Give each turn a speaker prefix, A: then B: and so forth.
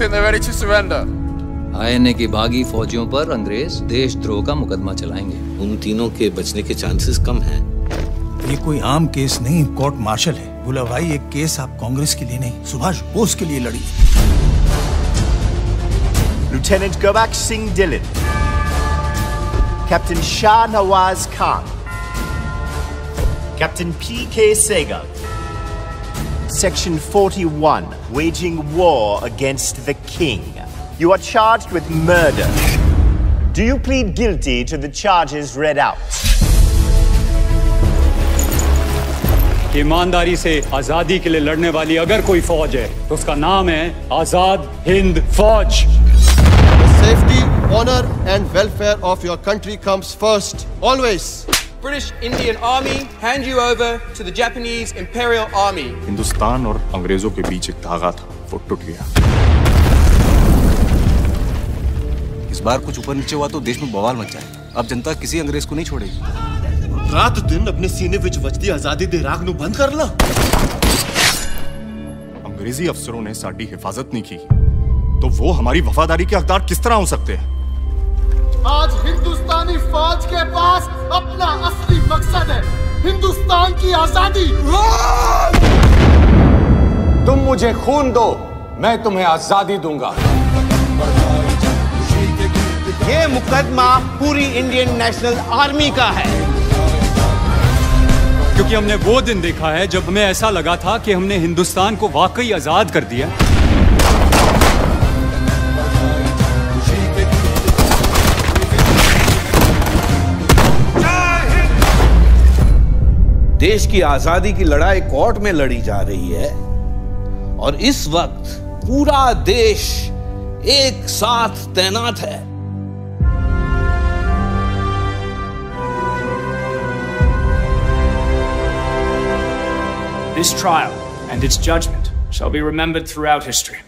A: when they're ready to surrender.
B: INA की भागी फौजियों पर अंग्रेज़ देशद्रोह का मुकदमा चलाएँगे
C: उन तीनों के बचने के चांसेस कम हैं
D: ये कोई आम केस नहीं कोर्ट मार्शल है बोला भाई एक केस आप कांग्रेस के लिए नहीं सुभाष बोस के लिए लड़ी
E: Lieutenant Gobak Singh Dillon, Captain Shah Nawaz Khan, Captain P.K. Sehgal. Section 41, waging war against the king. You are charged with murder. Do you plead guilty to the charges read out?
F: ईमानदारी से आजादी के लिए लड़ने वाली अगर कोई फौज है तो उसका नाम है आजाद हिंद फौज
G: Safety, honor, and welfare of your country comes first, always.
H: British Indian Army hand you over to the Japanese Imperial Army.
I: Hindustan और अंग्रेज़ों के बीच एक धागा था वो टूट गया।
J: इस बार कुछ ऊपर नीचे हुआ तो देश में बवाल मच जाए अब जनता किसी अंग्रेज़ को नहीं छोड़ेगी।
G: रात दिन अपने सीने विच वजदी आज़ादी दे राग नु बंद कर ला।
I: अंग्रेज़ी अफसरों ने साड़ी हिफाजत नहीं की। तो वो हमारी वफादारी के हकदार किस तरह हो सकते हैं?
G: आज हिंदुस्तानी फौज के पास अपना है हिंदुस्तान की आज़ादी।
K: तुम मुझे खून दो मैं तुम्हें आज़ादी दूँगा।
L: ये मुकदमा पूरी इंडियन नेशनल आर्मी का है।
F: क्योंकि हमने वो दिन देखा है जब हमें ऐसा लगा था कि हमने हिंदुस्तान को वाकई आज़ाद कर दिया।
C: देश की आज़ादी की लड़ाई कोर्ट में लड़ी जा रही है और इस वक्त पूरा देश एक साथ तैनात है
M: This trial and its judgment shall be remembered throughout history.